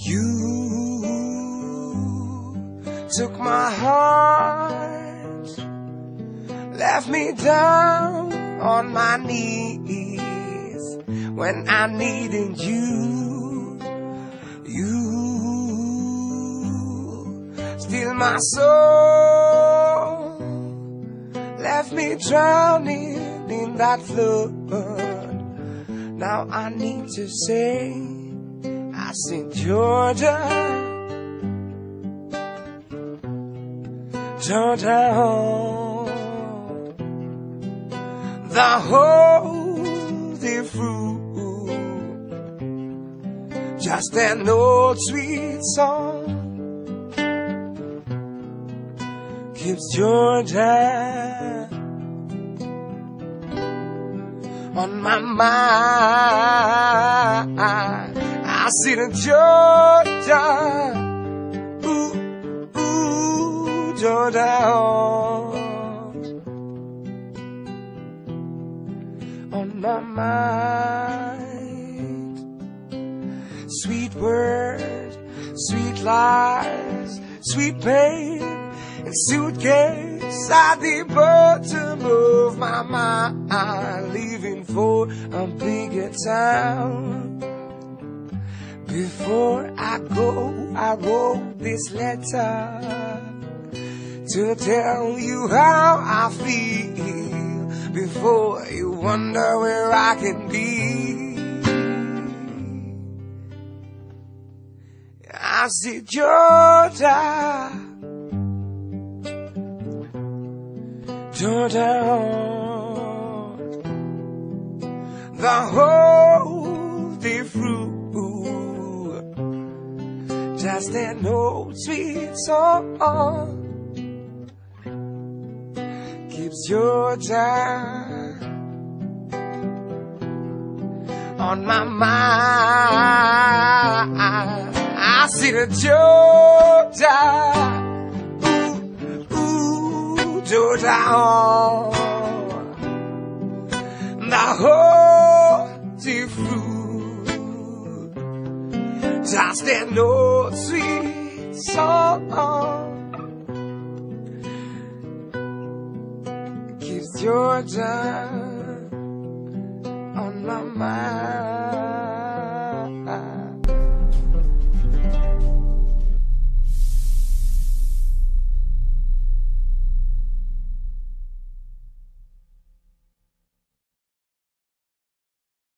You took my heart, left me down on my knees when I needed you. You steal my soul, left me drowning in that flood. Now I need to say. I see Georgia, Georgia, the holy fruit, just an old sweet song. Keeps Georgia on my mind. I see the Georgia, ooh, ooh, Georgia, on my mind. Sweet words, sweet lies, sweet pain, and suitcase at the bottom of my mind, leaving for a bigger town. Before I go, I wrote this letter to tell you how I feel. Before you wonder where I can be, I see Georgia, Georgia, the holy just an old sweet song. Keeps your time on my mind. I see the Georgia, ooh, ooh, Georgia, oh, just an old sweet song keeps Georgia on my mind.